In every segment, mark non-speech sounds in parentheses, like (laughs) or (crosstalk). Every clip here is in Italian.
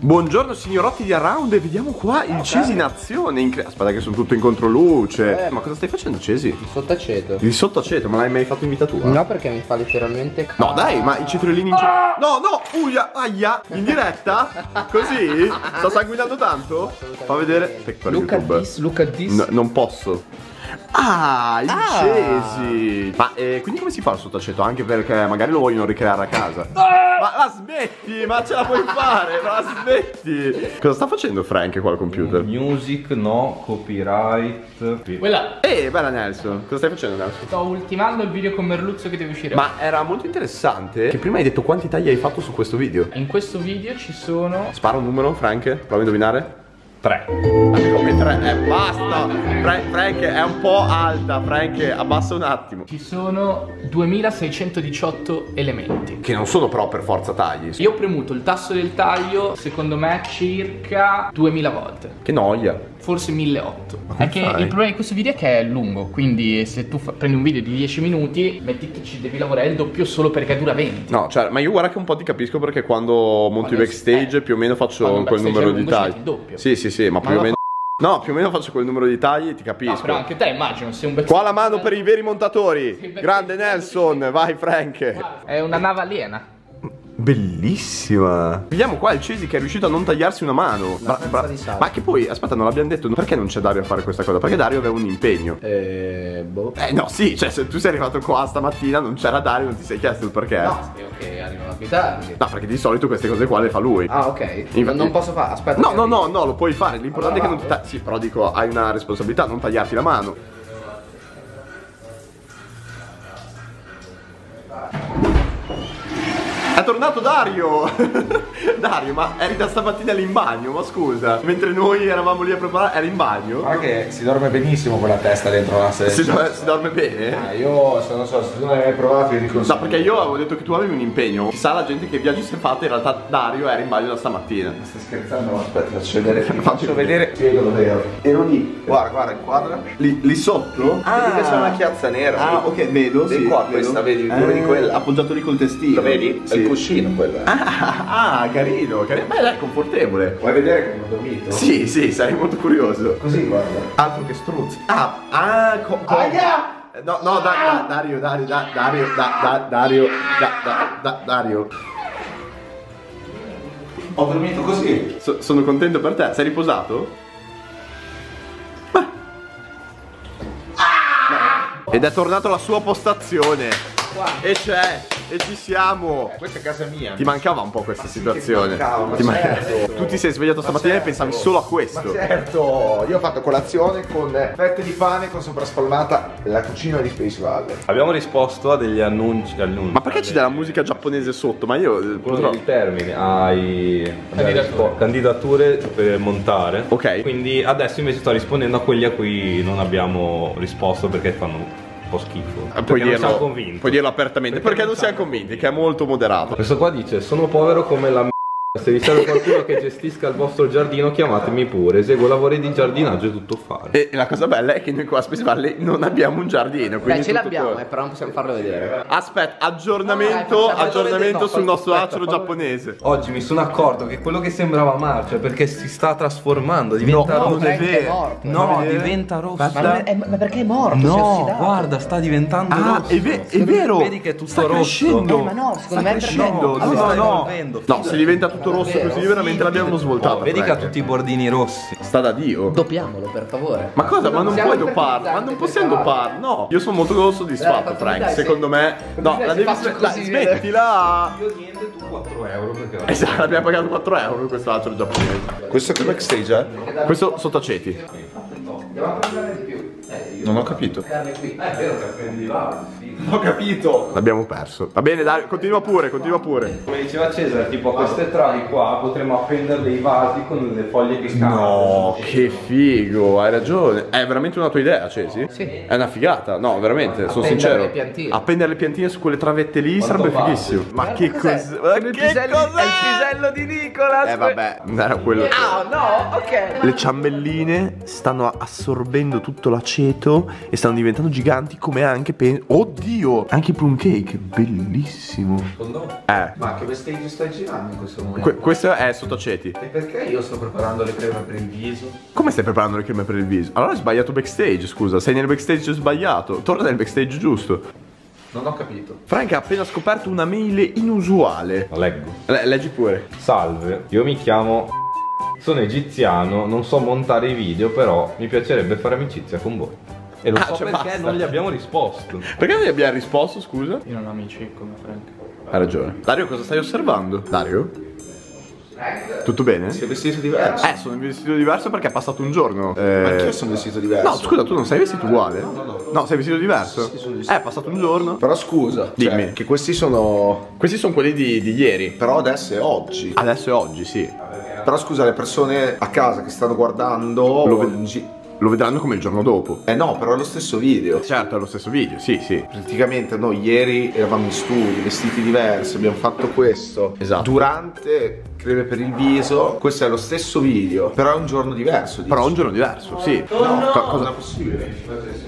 Buongiorno signorotti di Around e vediamo qua il Cesi in azione. Incre- Aspetta che sono tutto in controluce. Eh. Ma cosa stai facendo Cesi? Sottaceto. Il sottoaceto, ma l'hai mai fatto in vita tua? No, perché mi fa letteralmente ca- No, dai, ma i cetriolini in giro. No, no, uia, aia, in diretta? (laughs) Così? Sta sanguinando tanto? Fa vedere. Look at YouTube. this, look at this. No, non posso. Ah, il Ah. Cesi. Ma eh, quindi come si fa il sottoaceto? Anche perché magari lo vogliono ricreare a casa. Ma la smetti, ma ce la puoi fare, ma la smetti. Cosa sta facendo Frank qua al computer? Music, no, copyright. Quella Eh, bella Nelson. Cosa stai facendo Nelson? sto ultimando il video con Merluzzo che deve uscire. Ma era molto interessante che prima hai detto quanti tagli hai fatto su questo video. in questo video ci sono Spara un numero, Frank? Prova a indovinare. 3. Come tre? Eh, basta! Fra- Frank è un po' alta, Frank, abbassa un attimo. ci sono 2618 elementi. Che non sono però per forza tagli. Io ho premuto il tasto del taglio, secondo me circa 2000 volte. Che noia. Forse 1008. come È che fai? il problema di questo video è che è lungo, quindi se tu fa- prendi un video di 10 minuti, metti che ci devi lavorare il doppio solo perché dura 20. No, cioè, ma io guarda che un po' ti capisco perché quando monto i Quando- backstage eh, più o meno faccio quando quel backstage numero è di lungo, ci metti il doppio. Sì, sì, sì, ma più Ma o lo meno. (laughs) No, più o meno faccio quel numero di tagli, ti No, capisco. però anche te immagino, se un backstage... Qua la mano per i veri montatori. Grande Nelson, vai Frank. È una nave aliena. Bellissima. Vediamo qua il Cesi che è riuscito a non tagliarsi una mano. Bra- bra- ma che poi, aspetta, non l'abbiamo detto. Perché non c'è Dario a fare questa cosa? Perché Dario aveva un impegno. Eh, boh. Eh no, sì, cioè se tu sei arrivato qua stamattina non c'era Dario, non ti sei chiesto il perché. No, spero che arrivano più tardi. No, perché di solito queste cose qua le fa lui. Ah, ok. Infatti- Non, posso fare. Aspetta. No, no, no, no, lo puoi fare. L'importante Allora è che non ti tagli. Sì, però dico, hai una responsabilità, non tagliarti la mano. È tornato Dario! (laughs) Dario, ma eri da stamattina lì in bagno, ma scusa. Mentre noi eravamo lì a preparare, eri in bagno? Guarda che si dorme benissimo con la testa dentro Si, sedia. do- si dorme bene? Ah, io se non so, se tu non hai mai provato io dico No, perché io avevo detto che tu avevi un impegno. Chissà la gente che viaggi si è fatta, in realtà Dario era in bagno da stamattina. Stai scherzando? No, aspetta, faccio vedere. Ti Faccio faccio vedere. Spiego dove ero. Ero lì. Guarda, guarda, inquadra. Lì, lì sotto? Vedi che c'è una chiazza nera. Ah, ok, vedo. Sì, qua, vedo. questa, vedi? Eh, Lo vedi quella? Appoggiato lì col testino. Lo vedi? Sì. Cuscino quella. Ah, ah, carino, carino. Beh, dai, confortevole. Vuoi vedere come ho dormito? Sì, sì, sarei molto curioso. Così, guarda. Altro che struzzi. Ah, ah, co- co- Eh, No, no, da, da- Dario, Dario, da, Dario, da, da, Dario, da, da, da, Dario. Ho dormito così. So- sono contento per te. Sei riposato? Ed è tornato alla sua postazione. E c'è, e ci siamo. Questa è casa mia. Ti mancava un po' questa situazione. mancava, ma Ti man- certo. Tu ti sei svegliato stamattina e pensavi solo a questo. Ma certo, io ho fatto colazione con fette di pane con sopra spalmata la cucina di Space Valley. Abbiamo risposto a degli annunci. annunci Ma perché c'è della musica giapponese sotto? Ma io eh, Quello purtroppo- del termine ai Candidature. candidature per montare. Ok. Quindi adesso invece sto rispondendo a quelli a cui non abbiamo risposto perché fanno un po' schifo. Perché Puoi non dirlo, siamo convinti. puoi dirlo apertamente. Perché, Perché non non siamo convinti, che è molto moderato. Questo qua dice: Sono povero come la m***a. Se vi serve qualcuno che gestisca il vostro giardino, chiamatemi pure. Eseguo lavori di giardinaggio e tutto fare. E la cosa bella è che noi qua a Space Valley non abbiamo un giardino. Quindi Beh, ce l'abbiamo, eh, però non possiamo farlo vedere. Aspetta, aggiornamento, No, dai, aggiornamento sul nostro aspetta, acero fallo- giapponese. Oggi mi sono accorto che quello che sembrava marcia perché si sta trasformando, diventa No, rosso. è morto. No, diventa rosso. Ma, è- ma perché è morto? si è No, guarda, sta diventando Ah, rosso. è, ve- è vero! Vedi che è tutto sta rosso. crescendo! Eh, ma no, secondo sta me è crescendo! No, si no, sta no! No, se diventa tutto rosso Davvero? così, veramente l'abbiamo svoltata. Oh, vedi che ha Frank. tutti i bordini rossi. Sta da Dio. Doppiamolo, per favore. Ma cosa? Ma non Siamo puoi doparlo? Ma non possiamo doparlo? No, io sono molto soddisfatto, Dai, Frank. dai, Secondo me. No, la devi dai, così, smettila! Io niente, tu 4 euro perché Esatto, abbiamo pagato 4 euro questo acero giapponese. Questo che backstage è? Questo sottaceti. Dobbiamo prendere di più. Eh. Non ho capito. Carne qui. È vero che prendi là. Ho capito. L'abbiamo perso. Va bene, dai, continua pure, continua pure. Come diceva Cesare, tipo a queste travi qua potremmo appendere dei vasi con le foglie che cadono. No, che figo, hai ragione. È veramente una tua idea, Cesi? Sì. È una figata, no, veramente, sono Appendere sincero. le piantine. Appendere le piantine su quelle travette lì Quanto sarebbe vale? fighissimo. Ma Guarda che cos'è? Ma Il che pisello- cos'è? È il pisello di Nicola. Eh vabbè, non era quello. Ah, no, ok. Le ciambelline stanno assorbendo tutto l'aceto e stanno diventando giganti come anche pen- Oddio! Oddio, anche plum cake, bellissimo. Eh, Ma che backstage stai girando in questo momento? que- questo è sottaceti. E perché io sto preparando le creme per il viso? Come stai preparando le creme per il viso? Allora hai sbagliato backstage, scusa, sei nel backstage sbagliato. Torna nel backstage giusto. Non ho capito. Frank ha appena scoperto una mail inusuale. La leggo. Le- leggi pure. Salve, io mi chiamo. Sono egiziano, non so montare i video, però mi piacerebbe fare amicizia con voi. E lo Ah, so cioè perché basta. non gli abbiamo risposto. Perché non gli abbiamo risposto, scusa? Io non ho amici come Frank. Hai ragione. Dario, cosa stai osservando? Dario? Tutto bene? Si è vestito diverso. Eh, sono vestito diverso perché è passato un giorno. Eh, Ma anch'io sono vestito diverso. No, scusa, tu non sei vestito uguale? No, sei vestito diverso? Sì, sono vestito- Eh, è passato un giorno. Però scusa, cioè, Dimmi. che questi sono. Questi sono quelli di, di ieri. Però adesso è oggi. Adesso è oggi, sì. Però scusa, le persone a casa che stanno guardando. Lo, ved- lo vedranno come il giorno dopo. Eh no, però è lo stesso video. Certo, è lo stesso video, sì, sì. Praticamente noi ieri eravamo in studio, vestiti diversi, abbiamo fatto questo. Esatto. Durante creme per il viso, questo è lo stesso video, però è un giorno diverso. Però è dici. un giorno diverso, sì. Tonno! Co- cosa, Non è possibile.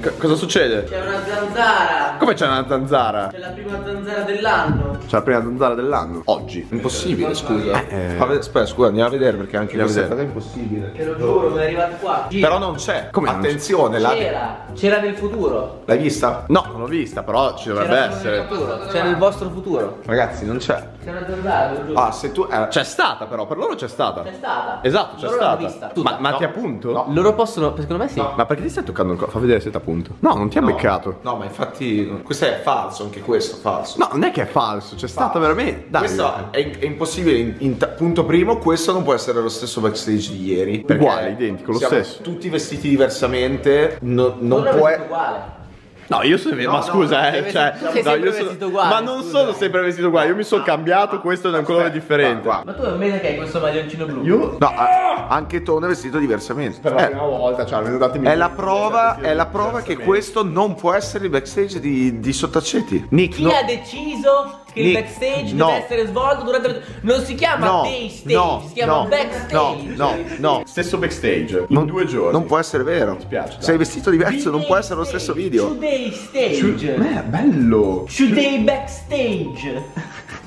co- cosa succede? C'è una zanzara! Come c'è una zanzara? C'è la prima zanzara dell'anno! C'è la prima zanzara dell'anno. Oggi. Impossibile, scusa. Eh. Ved- Aspetta, scusa, andiamo a vedere perché anche Andiamo a questa vedere. cosa è impossibile. Te lo giuro, mi è arrivato qua! Però non c'è. Come non? Attenzione, la- C'era! C'era nel futuro! l'hai vista? No, non l'ho vista, però ci dovrebbe C'era nel essere. futuro! C'è nel vostro futuro! Ragazzi, non c'è. C'è una lo giuro! Ah, se tu. eh, C'è stata però, per loro c'è stata. C'è stata! Esatto, c'è Loro l'hanno stata. vista. Ma, ma ti appunto? No. Loro possono, secondo me sì. Ma perché ti stai toccando il corpo? Fa vedere se ti appunto. No, non ti ha no. beccato. No, ma infatti. Questo è falso, anche questo è falso. No, non è che è falso, c'è stata veramente. Dai. Questo è, è impossibile. In, in ta- punto primo, questo non può essere lo stesso backstage di ieri. perché Uguale, identico, lo siamo stesso. Tutti vestiti diversamente. no- non può. è uguale! No, io sono. No, ma no, scusa, eh. Cioè, no, sempre io sono- vestito uguale, Ma non scusa. sono sempre vestito uguale, io mi sono cambiato, questo è un colore Aspetta, differente. qua, Ma tu è un mese che hai questo maglioncino blu? Io. No, a- anche Tone è vestito diversamente. Per la Eh, prima volta, cioè, almeno datemi. È la prova, è la prova che questo non può essere il backstage di, di Sottaceti. Nick, Chi no. ha deciso che il backstage no. deve essere svolto durante la... Non si chiama No, day stage, no, si chiama no, backstage. No, no, no. Stesso backstage. In due giorni. Non può essere vero. spiace, dai. Sei vestito diverso, non può essere lo stesso video. Today stage. Eh, bello. Today backstage.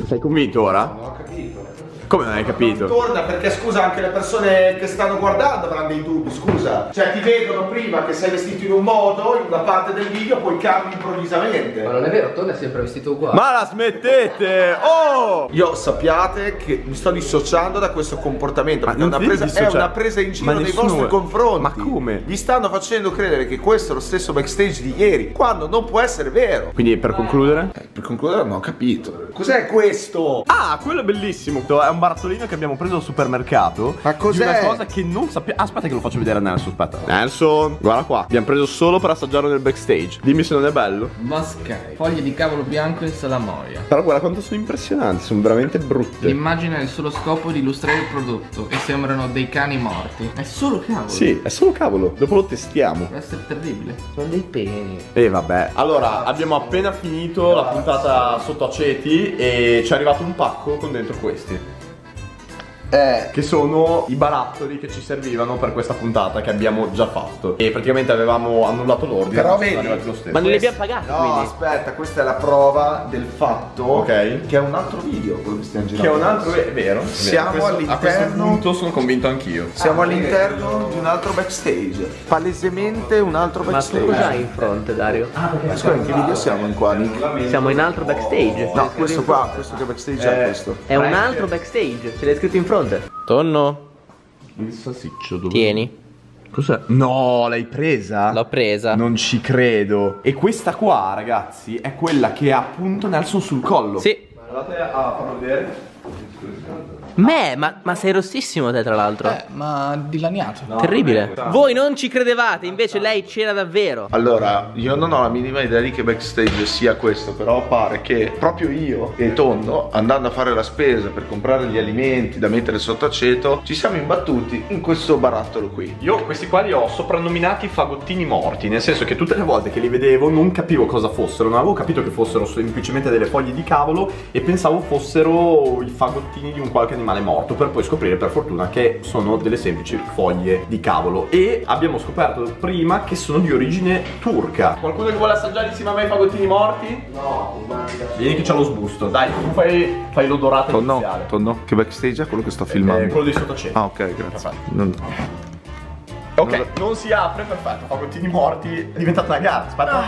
Sei convinto ora? Non ho capito. Come non hai capito? Torna perché scusa anche le persone che stanno guardando avranno dei dubbi, scusa. Cioè ti vedono prima che sei vestito in un modo, in una parte del video, poi cambi improvvisamente. non è vero, è sempre vestito uguale. Ma la smettete! Oh! Io sappiate che mi sto dissociando da questo comportamento. Ma perché è non una, presa, è una presa in Ma giro nei vostri è- confronti. Ma come? Vi stanno facendo credere che questo è lo stesso backstage di ieri, quando non può essere vero. Quindi per concludere? Eh, per concludere, non ho capito. Cos'è questo? Ah, quello è bellissimo. È un barattolino che abbiamo preso al supermercato. Ma cos'è? Una cosa che non sappiamo. Aspetta che lo faccio vedere a Nelson. Aspetta. Nelson, guarda qua. Abbiamo preso solo per assaggiarlo nel backstage. Dimmi se non è bello. Mascai, foglie di cavolo bianco in salamoia. Però guarda quanto sono impressionanti. Sono veramente brutte. L'immagine ha il solo scopo di illustrare il prodotto e sembrano dei cani morti. È solo cavolo. Sì, è solo cavolo. Dopo lo testiamo. Deve essere terribile. Sono dei peni. E vabbè. Allora, abbiamo appena finito la puntata sotto aceti e ci è arrivato un pacco con dentro questi. Eh, Che sono i barattoli che ci servivano per questa puntata che abbiamo già fatto. E praticamente avevamo annullato l'ordine. Però vedi- arrivati lo stesso. Ma non li abbiamo pagati no, quindi? aspetta, questa è la prova del fatto Ok. che è un altro video quello che stiamo Che girando. è un altro, è vero? è vero. Siamo Questo- A questo all'interno- punto sono convinto anch'io. Siamo all'interno di un altro backstage. Palesemente un altro Ma tu backstage. cos'hai in fronte, Dario? Ma scusa, in che video siamo in qua, Nick? Siamo in altro backstage. No, questo qua, questo che backstage è questo. È un altro backstage, ce l'hai scritto in fronte. Tonno, Il salsiccio dove? tieni. Cos'è? No, l'hai presa? L'ho presa. Non ci credo. E questa qua, ragazzi, è quella che ha appunto Nelson sul collo. Sì. Andate a farlo vedere. Me, ma, ma sei rossissimo te tra l'altro. Eh, ma dilaniato. Terribile. Voi non ci credevate, invece lei c'era davvero. Allora, io non ho la minima idea di che backstage sia questo, però pare che proprio io e Tonno, andando a fare la spesa per comprare gli alimenti da mettere sotto aceto, ci siamo imbattuti in questo barattolo qui. Io questi qua li ho soprannominati fagottini morti, nel senso che tutte le volte che li vedevo non capivo cosa fossero, non avevo capito che fossero semplicemente delle foglie di cavolo e pensavo fossero i fagottini di un qualche animale morto per poi scoprire per fortuna che sono delle semplici foglie di cavolo e abbiamo scoperto prima che sono di origine turca. Qualcuno che vuole assaggiare insieme a me i fagottini morti? No, Vieni che c'ha lo sbusto. Dai, tu fai, fai l'odorata Tonno, iniziale. tonno, che backstage è quello che sto filmando? Eh, quello di sottocento. Ah, ok, grazie. Non- Ok, non si apre, perfetto. Fagottini morti. È diventata una gara. Aspetta.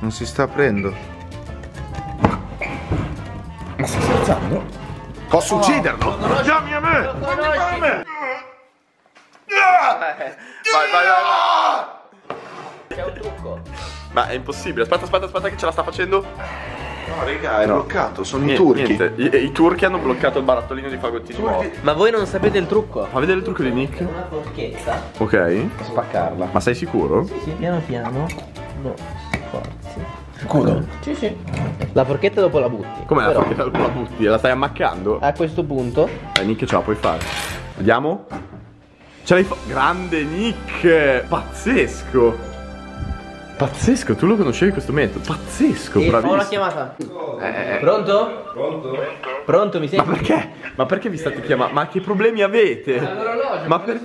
non si sta aprendo. Ma stai scherzando? Può succederlo? Chiami a me! Conosci? Vai, vai, vai, C'è un trucco. Ma è impossibile. Aspetta, aspetta, aspetta, che ce la sta facendo. No, raga, è No. bloccato, sono i Niente, turchi. niente. I, i turchi hanno bloccato il barattolino di fagottini morti. Ma voi non sapete il trucco? Fa vedere il trucco di Nick. Una forchetta. Ok. Spaccarla. Ma sei sicuro? Sì, sì, piano piano. No, sforzi. Sicuro? Sì, sì. La forchetta dopo la butti. Com'è la Però, forchetta? La butti? La stai ammaccando? A questo punto Eh, Nick ce la puoi fare. Vediamo. Ce l'hai fatta. Grande Nick! Pazzesco! Pazzesco, tu lo conoscevi questo metodo? Pazzesco, E ho bravissimo. una chiamata. Pronto? Pronto? Pronto, mi Ma senti? perché? Ma perché vi state chiamando? Ma che problemi avete? Ma, per-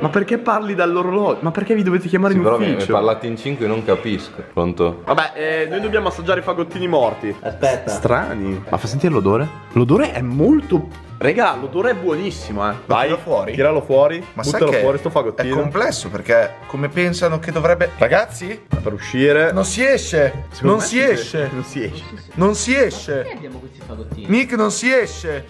ma perché parli dall'orologio? Ma perché vi dovete chiamare Sì, in però ufficio? parlate in 5 e non capisco. Pronto? Vabbè, eh, noi dobbiamo assaggiare i fagottini morti. Aspetta. Strani. Ma fa sentire l'odore? L'odore è molto. Raga, l'odore è buonissimo, eh. Vai, tiro fuori? Tiralo fuori. Ma sai buttalo che fuori sto è fagottino. complesso perché come pensano che dovrebbe... Ragazzi, per uscire. non si esce, Secondo non si esce, Non si esce. non si esce. abbiamo questi fagottini? Nick non si esce.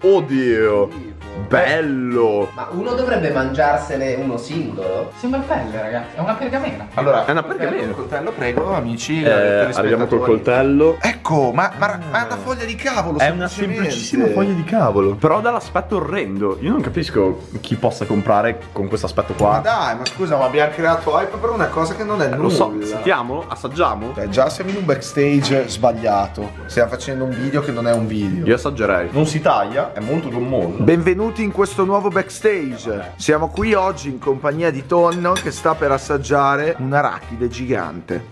Oddio. Bello. Ma uno dovrebbe mangiarsene uno singolo? Sembra pelle, ragazzi. È una pergamena. Allora, È una pergamena. coltello, prego, amici. Eh, arriviamo col coltello. Ecco, ma, ma, ma è una foglia di cavolo. È una semplicissima foglia di cavolo. Però dall'aspetto orrendo. Io non capisco chi possa comprare con questo aspetto Ma qua. dai, ma scusa, ma abbiamo creato hype per una cosa che non è nulla. Lo so, sentiamo? Assaggiamo? Cioè, già siamo in un backstage sbagliato. Stiamo facendo un video che non è un video. Io assaggerei. Non si taglia, è molto gommoso. Benvenuti in questo nuovo backstage. Siamo qui oggi in compagnia di Tonno che sta per assaggiare un arachide gigante.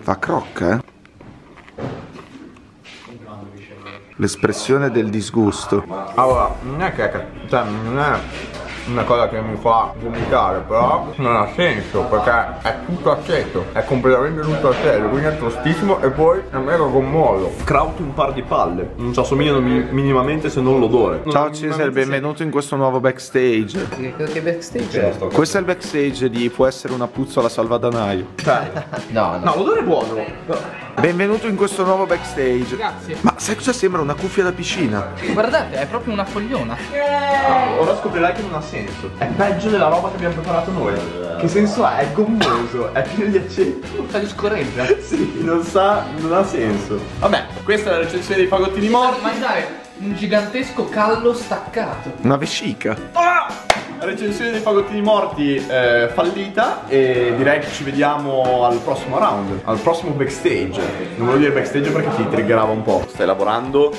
Fa crocca, eh? L'espressione del disgusto. Allora, non è che cioè, non è una cosa che mi fa vomitare, però non ha senso perché è tutto aceto, è completamente tutto aceto, quindi è tostissimo e poi è mega gommoso. Kraut un par di palle. Non ci assomigliano mi- minimamente se non l'odore. Ciao Cesare, benvenuto in questo nuovo backstage. Che, che backstage è? Questo è il backstage di Può essere una puzzola salvadanaio. (laughs) No, no. No, l'odore è buono. Benvenuto in questo nuovo backstage. Grazie. Ma sai cosa sembra? Una cuffia da piscina. Guardate, è proprio una fogliona. Ora scoprirai che non ha senso. È peggio della roba che abbiamo preparato noi. Che senso ha? È gommoso, è pieno di aceto. Sta di scorreggia. Sì, non sa, non ha senso. Vabbè, questa è la recensione dei fagottini morti. Immaginare un gigantesco callo staccato. Una vescica. La recensione dei fagottini morti eh, fallita e direi che ci vediamo al prossimo round, al prossimo backstage. Non volevo dire backstage perché ti triggerava un po'. Stai lavorando?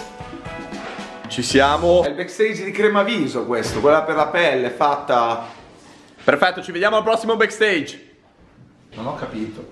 Ci siamo. È il backstage di Cremaviso questo, quella per la pelle fatta. Perfetto, ci vediamo al prossimo backstage. Non ho capito.